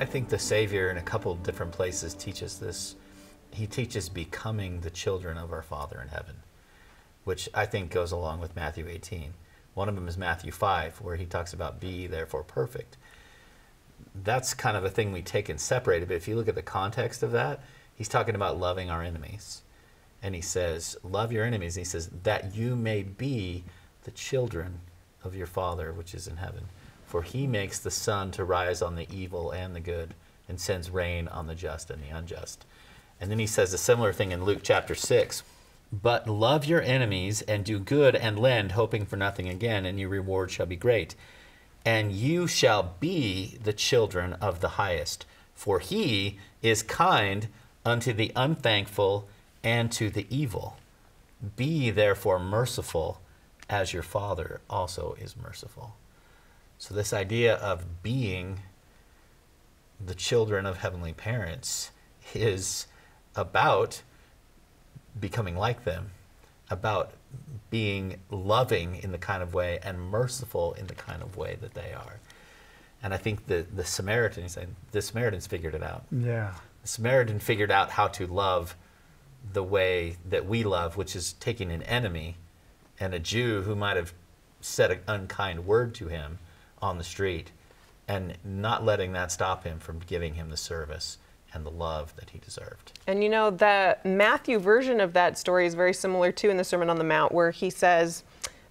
I think the Savior in a couple different places teaches this. He teaches becoming the children of our Father in heaven, which I think goes along with Matthew 18. One of them is Matthew 5, where he talks about be therefore perfect. That's kind of a thing we take and separate it, but if you look at the context of that, he's talking about loving our enemies. And he says, Love your enemies. And he says, That you may be the children of your Father which is in heaven. For he makes the sun to rise on the evil and the good, and sends rain on the just and the unjust. And then he says a similar thing in Luke chapter 6. But love your enemies and do good and lend, hoping for nothing again, and your reward shall be great. And you shall be the children of the highest, for he is kind unto the unthankful and to the evil. Be therefore merciful as your Father also is merciful. So, this idea of being the children of heavenly parents is about becoming like them, about being loving in the kind of way and merciful in the kind of way that they are. And I think the, the Samaritans, the Samaritans figured it out. Yeah. The Samaritan figured out how to love the way that we love, which is taking an enemy and a Jew who might have said an unkind word to him on the street and not letting that stop him from giving him the service and the love that he deserved. And you know, the Matthew version of that story is very similar to in the Sermon on the Mount, where he says,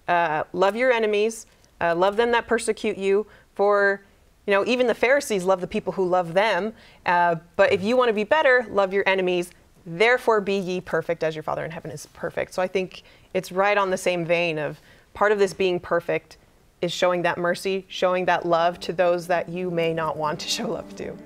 uh, Love your enemies, uh, love them that persecute you, for you know, even the Pharisees love the people who love them. Uh, but if you want to be better, love your enemies. Therefore, be ye perfect as your Father in heaven is perfect. So I think it's right on the same vein of part of this being perfect is showing that mercy, showing that love to those that you may not want to show love to.